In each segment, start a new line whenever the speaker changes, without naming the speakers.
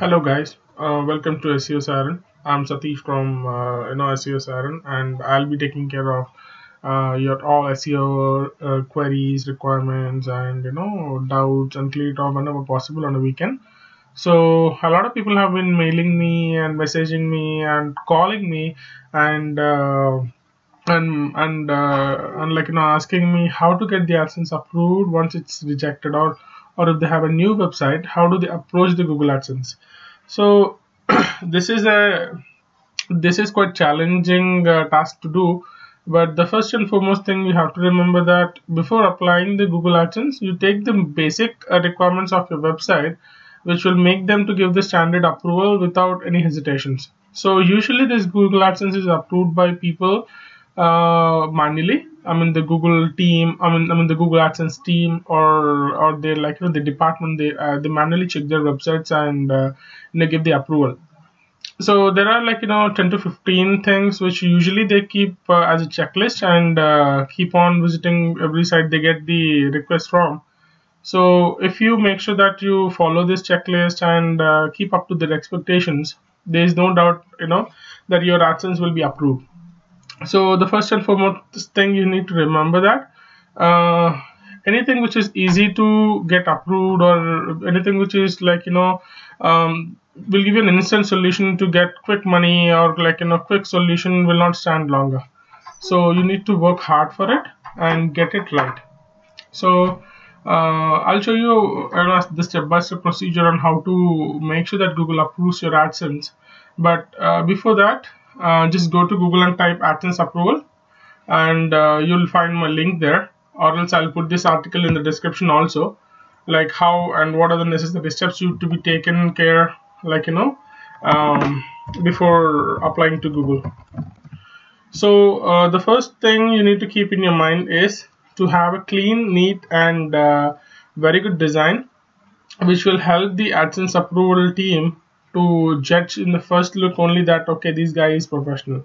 Hello guys, uh, welcome to SEO Siren. I'm Satish from uh, you know SEO Siren, and I'll be taking care of uh, your all SEO uh, queries, requirements, and you know doubts and clear it off whenever possible on a weekend. So a lot of people have been mailing me and messaging me and calling me and uh, and and uh, and like you know asking me how to get the AdSense approved once it's rejected or or if they have a new website how do they approach the Google AdSense? So this is a this is quite challenging uh, task to do but the first and foremost thing you have to remember that before applying the Google AdSense you take the basic uh, requirements of your website which will make them to give the standard approval without any hesitations. So usually this Google AdSense is approved by people uh, manually. I mean the Google team. I mean I mean the Google AdSense team or or they like you know the department. They uh, they manually check their websites and uh, know, give the approval. So there are like you know 10 to 15 things which usually they keep uh, as a checklist and uh, keep on visiting every site they get the request from. So if you make sure that you follow this checklist and uh, keep up to their expectations, there is no doubt you know that your AdSense will be approved so the first and foremost thing you need to remember that uh, anything which is easy to get approved or anything which is like you know um, will give you an instant solution to get quick money or like you know quick solution will not stand longer. So you need to work hard for it and get it right. So uh, I'll show you uh, the step-by-step -step procedure on how to make sure that Google approves your AdSense. But uh, before that uh, just go to Google and type AdSense approval and uh, you'll find my link there or else I'll put this article in the description also like how and what are the necessary steps you to be taken care like you know um, before applying to Google. So uh, the first thing you need to keep in your mind is to have a clean neat and uh, very good design which will help the AdSense approval team to judge in the first look only that okay this guy is professional.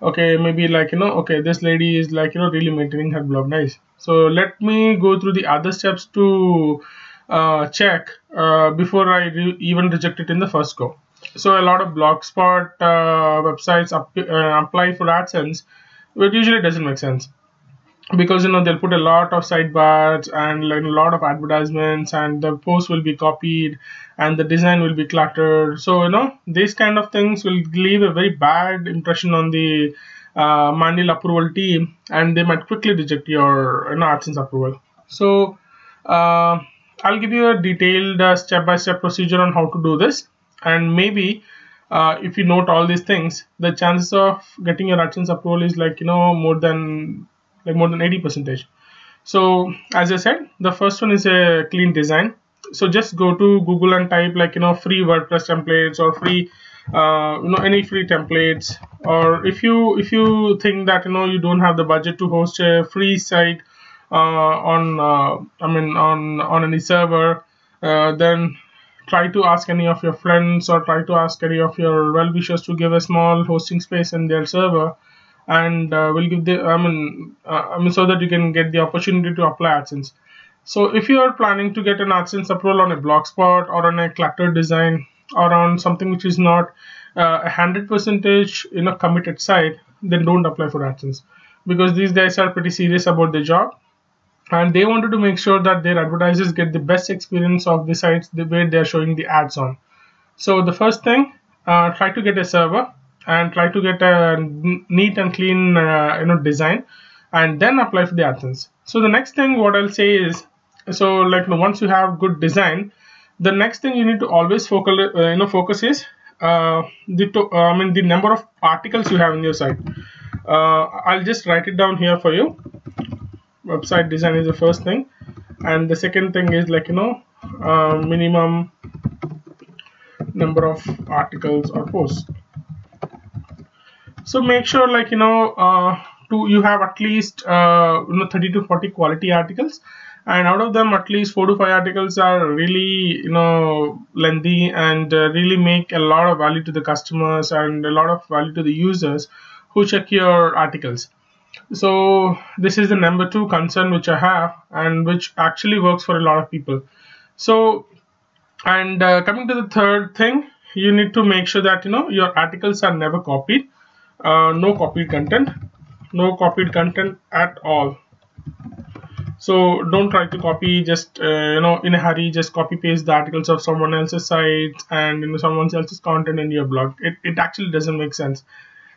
Okay maybe like you know okay this lady is like you know really maintaining her blog nice. So let me go through the other steps to uh, check uh, before I re even reject it in the first go. So a lot of blogspot uh, websites uh, apply for AdSense but usually doesn't make sense because you know they'll put a lot of sidebars and like a lot of advertisements and the post will be copied and the design will be cluttered. So you know these kind of things will leave a very bad impression on the uh, manual approval team and they might quickly reject your you know, AdSense approval. So uh, I'll give you a detailed uh, step-by-step -step procedure on how to do this and maybe uh, if you note all these things the chances of getting your AdSense approval is like you know more than like more than 80 percentage. So as i said the first one is a clean design. So just go to google and type like you know free wordpress templates or free uh, you know any free templates. Or if you if you think that you know you don't have the budget to host a free site uh, on uh, i mean on on any server uh, then try to ask any of your friends or try to ask any of your well-wishers to give a small hosting space in their server and uh, will give the I mean uh, I mean so that you can get the opportunity to apply AdSense. So if you are planning to get an AdSense approval on a blogspot or on a clutter design or on something which is not uh, a hundred percentage you know committed site, then don't apply for AdSense because these guys are pretty serious about their job and they wanted to make sure that their advertisers get the best experience of the sites the way they are showing the ads on. So the first thing, uh, try to get a server and try to get a neat and clean uh, you know design and then apply for the AdSense. So the next thing what I'll say is so like you know, once you have good design the next thing you need to always focus uh, you know focus is uh, the to, uh, I mean the number of articles you have in your site. Uh, I'll just write it down here for you. Website design is the first thing and the second thing is like you know uh, minimum number of articles or posts so make sure like you know uh, to you have at least uh, you know 30 to 40 quality articles. And out of them at least four to five articles are really you know lengthy and uh, really make a lot of value to the customers and a lot of value to the users who check your articles. So this is the number two concern which i have and which actually works for a lot of people. So and uh, coming to the third thing you need to make sure that you know your articles are never copied uh, no copied content. No copied content at all. So don't try to copy just uh, you know in a hurry just copy paste the articles of someone else's site and you know someone else's content in your blog. It, it actually doesn't make sense.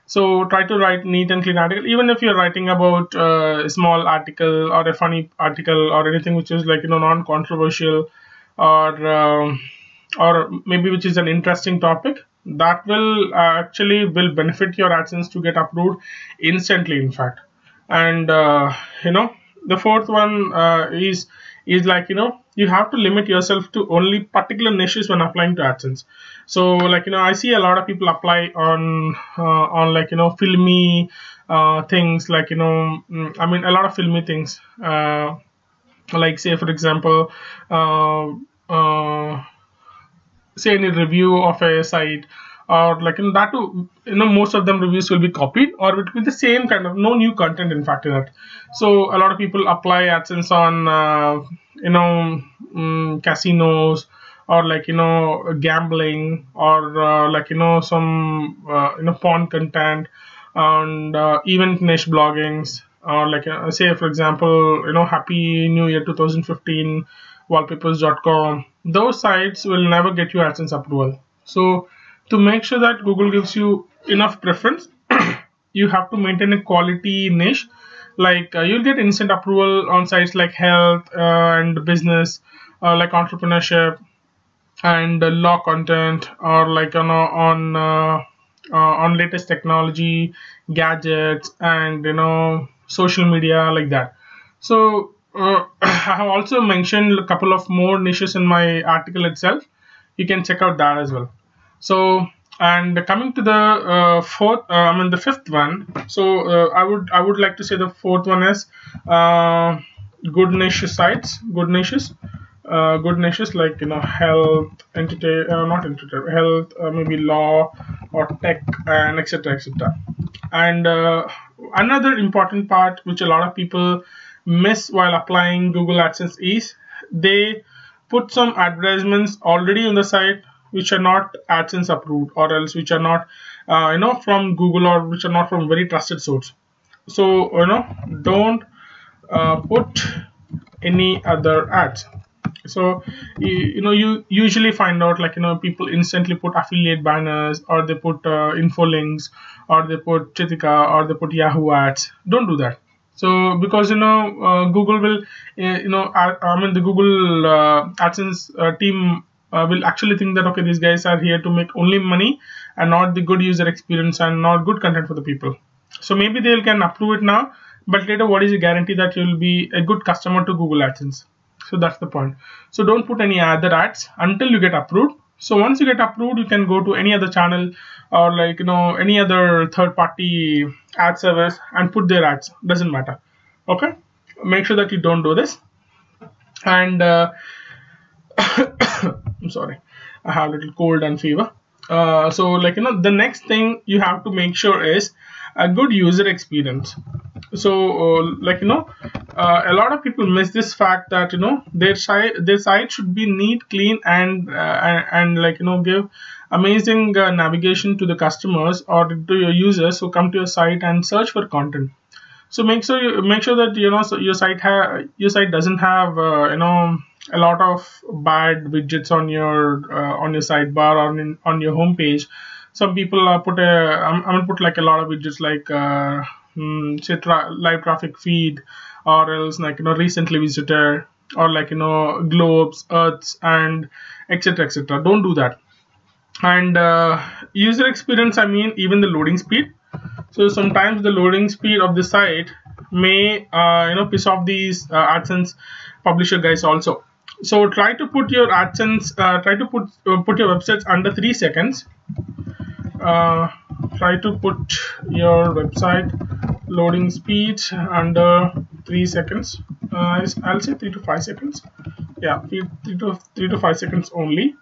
So try to write neat and clean article. Even if you're writing about uh, a small article or a funny article or anything which is like you know non-controversial or um, or maybe which is an interesting topic that will uh, actually will benefit your AdSense to get approved instantly in fact. And uh, you know the fourth one uh, is is like you know you have to limit yourself to only particular niches when applying to AdSense so like you know I see a lot of people apply on uh, on like you know filmy uh, things like you know mm, I mean a lot of filmy things. Uh, like say for example say any review of a site or like in that you know most of them reviews will be copied or it will be the same kind of no new content in fact in it. So a lot of people apply adsense on uh, you know um, casinos or like you know gambling or uh, like you know some uh, you know porn content and uh, event niche bloggings or like uh, say for example you know happy new year 2015 wallpapers.com those sites will never get you AdSense approval. So to make sure that Google gives you enough preference, you have to maintain a quality niche. Like uh, you'll get instant approval on sites like health uh, and business, uh, like entrepreneurship and law content, or like on on uh, uh, on latest technology, gadgets, and you know social media like that. So uh, I have also mentioned a couple of more niches in my article itself. You can check out that as well. So and coming to the uh, fourth, uh, I mean the fifth one. So uh, I would I would like to say the fourth one is uh, good niche sites, good niches. Uh, good niches like you know health, entertain, not entertainment, health, maybe law or tech, and etc. etc. And another important part which a lot of people miss while applying Google AdSense is they put some advertisements already on the site which are not AdSense approved or else which are not uh, you know from Google or which are not from very trusted source. So you know don't uh, put any other ads. So you, you, know you usually find out like you know people instantly put affiliate banners or they put uh, Infolinks or they put Chitika or they put Yahoo ads. Don't do that so because you know uh, google will uh, you know I, I, mean the google uh, adsense uh, team uh, will actually think that okay these guys are here to make only money and not the good user experience and not good content for the people. So maybe they can approve it now but later what is the guarantee that you will be a good customer to google adsense? So that's the point. So don't put any other ads until you get approved so once you get approved you can go to any other channel or like you know any other third party ad service and put their ads. Doesn't matter. Okay? Make sure that you don't do this. And uh, i'm sorry. I have a little cold and fever. Uh, so like you know the next thing you have to make sure is a good user experience. So uh, like you know uh, a lot of people miss this fact that you know their site their site should be neat clean and uh, and, and, like you know give amazing uh, navigation to the customers or to your users who come to your site and search for content. So make sure you make sure that you know so your site have your site doesn't have uh, you know a lot of bad widgets on your uh, on your sidebar or on, on your homepage some people uh, put a I'm, I'm, gonna put like a lot of widgets like uh, mm, say tra live traffic feed or else like you know recently visitor or like you know globes earths and etc etc don't do that. And uh, user experience i mean even the loading speed. So sometimes the loading speed of the site may uh, you know piss off these uh, adsense publisher guys also. So try to put your adsense uh, try to put uh, put your websites under three seconds uh, try to put your website loading speed under three seconds. I'll say three to five seconds. Yeah three, three to three to five seconds only.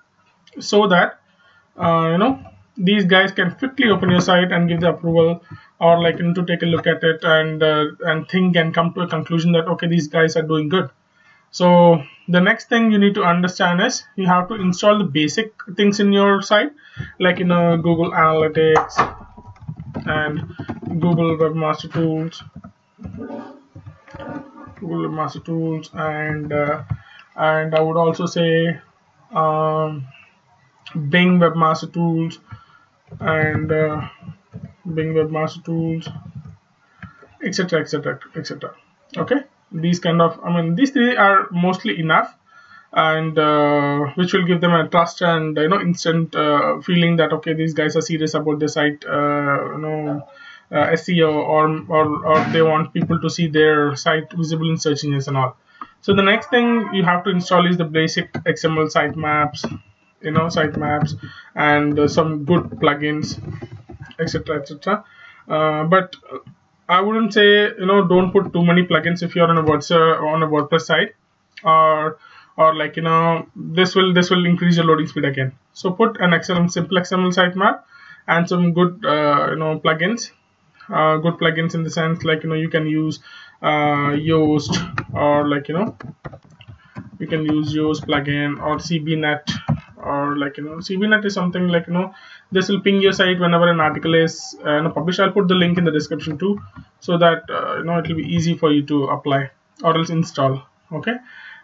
So that uh, you know these guys can quickly open your site and give the approval or like you know, to take a look at it and uh, and think and come to a conclusion that okay these guys are doing good so the next thing you need to understand is you have to install the basic things in your site like know google analytics and google webmaster tools. Google webmaster tools and uh, and i would also say um, bing webmaster tools and uh, bing webmaster tools etc etc etc okay these kind of i mean these three are mostly enough and uh, which will give them a trust and you know instant uh, feeling that okay these guys are serious about the site uh, you know uh, SEO or, or or they want people to see their site visible in search engines and all. So the next thing you have to install is the basic XML sitemaps you know sitemaps and uh, some good plugins etc etc uh, but I wouldn't say you know don't put too many plugins if you're on a WordPress on a WordPress site or or like you know this will this will increase your loading speed again. So put an XML simple XML sitemap and some good uh, you know plugins, uh, good plugins in the sense like you know you can use uh, Yoast or like you know you can use Yoast plugin or CBNet or like you know CBNet is something like you know this will ping your site whenever an article is uh, published. I'll put the link in the description too so that uh, you know it will be easy for you to apply or else install okay?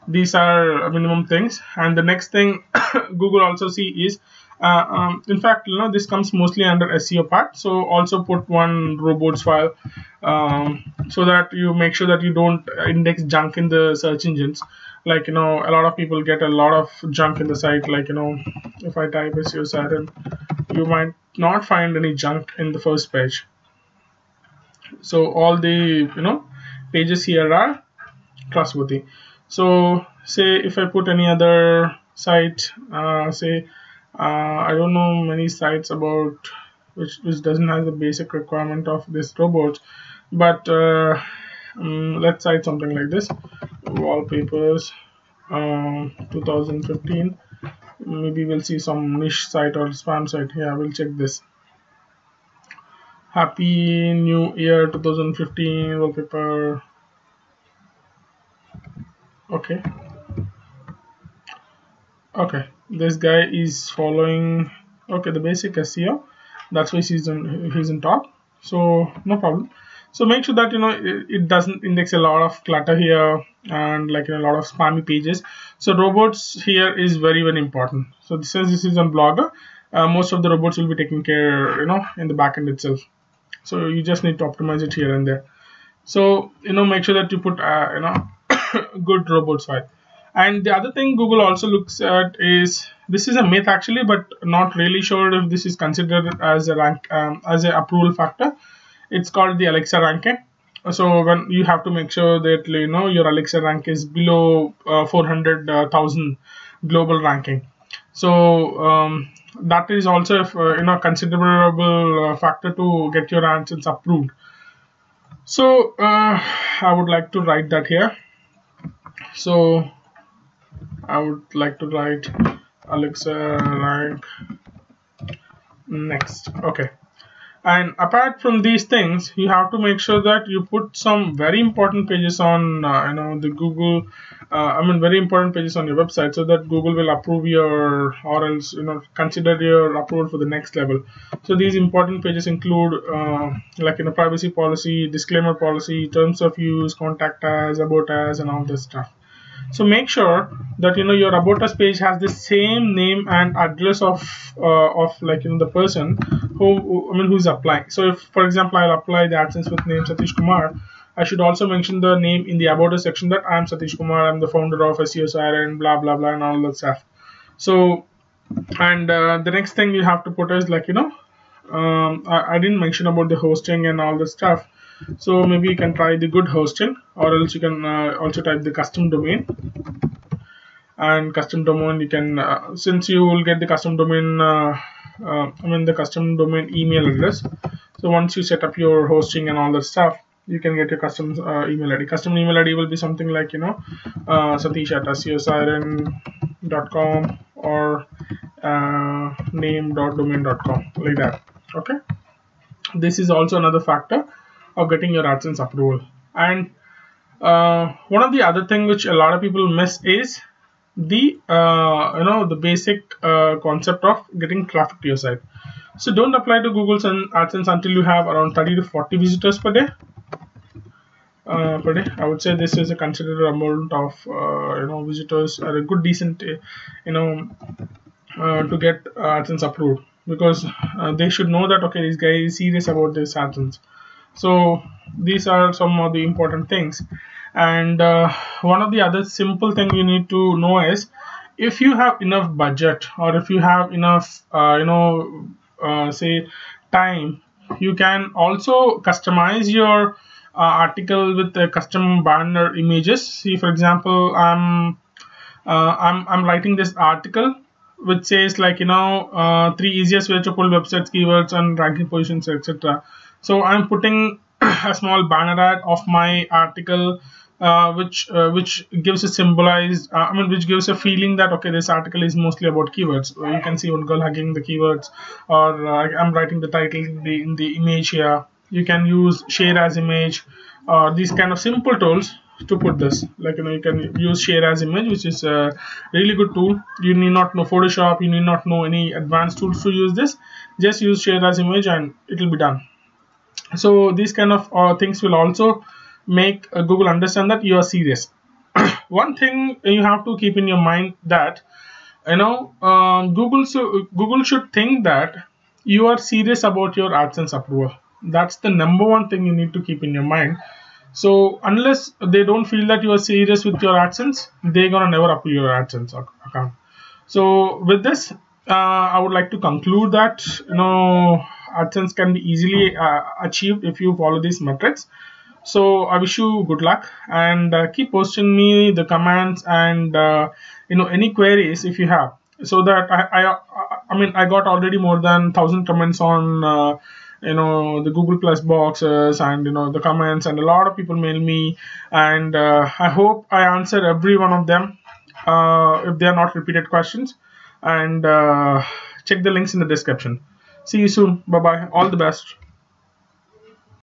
These are minimum things. And the next thing Google also see is uh, um, in fact you know this comes mostly under SEO part. So also put one robots file um, so that you make sure that you don't index junk in the search engines like you know a lot of people get a lot of junk in the site like you know if I type SEO Siren you might not find any junk in the first page. So all the you know pages here are trustworthy. So say if I put any other site uh, say uh, I don't know many sites about which, which doesn't have the basic requirement of this robot but uh, um, let's cite something like this wallpapers um, 2015 maybe we'll see some niche site or spam site. Yeah we'll check this. Happy new year 2015 wallpaper. Okay. Okay this guy is following okay the basic SEO that's why he's on he's in top. So no problem so make sure that you know it, doesn't index a lot of clutter here and like a lot of spammy pages. So robots here is very very important. So since this is on blogger. Uh, most of the robots will be taken care you know in the backend itself. So you just need to optimize it here and there. So you know make sure that you put uh, you know good robots file. And the other thing google also looks at is this is a myth actually but not really sure if this is considered as a rank um, as a approval factor it's called the alexa ranking so when you have to make sure that you know your alexa rank is below uh, 400000 global ranking. So um, that is also uh, you know considerable uh, factor to get your AdSense approved. So uh, i would like to write that here. So i would like to write alexa rank next. Okay and apart from these things you have to make sure that you put some very important pages on uh, you know the google uh, i mean very important pages on your website so that google will approve your or else you know consider your approval for the next level. So these important pages include uh, like you know privacy policy disclaimer policy terms of use contact us about us and all this stuff so make sure that you know your about us page has the same name and address of uh, of like you know the person who, who I mean who's applying. So if for example I'll apply the AdSense with name Satish Kumar I should also mention the name in the about us section that I'm Satish Kumar I'm the founder of SEO Siren blah blah blah and all that stuff. So and uh, the next thing you have to put is like you know um, I, I didn't mention about the hosting and all the stuff so maybe you can try the good hosting or else you can uh, also type the custom domain. And custom domain you can uh, since you will get the custom domain uh, uh, I mean the custom domain email address so once you set up your hosting and all that stuff you can get your custom uh, email ID custom email ID will be something like you know uh, satish at seosiren.com or uh, name.domain.com like that. Okay? This is also another factor of getting your AdSense approval. And uh, one of the other thing which a lot of people miss is the uh, you know the basic uh, concept of getting traffic to your site. So don't apply to Google's and AdSense until you have around 30 to 40 visitors per day. Uh, per day. I would say this is a considerable amount of uh, you know visitors are a good decent you know uh, to get AdSense approved because uh, they should know that okay this guy is serious about this AdSense so these are some of the important things. And uh, one of the other simple thing you need to know is if you have enough budget or if you have enough uh, you know uh, say time you can also customize your uh, article with custom banner images. See for example i'm uh, i'm i'm writing this article which says like you know uh, three easiest way to pull websites keywords and ranking positions etc so i'm putting a small banner ad of my article uh, which uh, which gives a symbolized uh, I mean which gives a feeling that okay this article is mostly about keywords. You can see one girl hugging the keywords or uh, I'm writing the title in the, in the image here. You can use share as image or these kind of simple tools to put this. Like you know you can use share as image which is a really good tool. You need not know photoshop. You need not know any advanced tools to use this. Just use share as image and it will be done so these kind of uh, things will also make uh, google understand that you are serious. One thing you have to keep in your mind that you know um, google so google should think that you are serious about your adsense approval. That's the number one thing you need to keep in your mind. So unless they don't feel that you are serious with your AdSense, they're gonna never approve your AdSense account. So with this, uh, I would like to conclude that you know Can be easily uh, achieved if you follow these metrics. So I wish you good luck and uh, keep posting me the comments and uh, you know any queries if you have. So that I I, I mean I got already more than thousand comments on uh, you know the google plus boxes and you know the comments and a lot of people mail me and uh, i hope i answer every one of them uh, if they are not repeated questions and uh, check the links in the description see you soon. Bye bye all the best